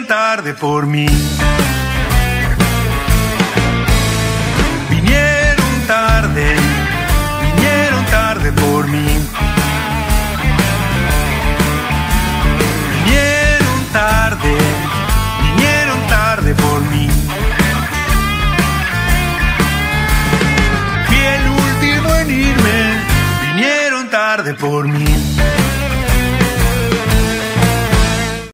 llegaron tarde por mí. Vinieron tarde, vinieron tarde por mí. Vinieron tarde, vinieron tarde por mí. Fui el último en irme, vinieron tarde por mí.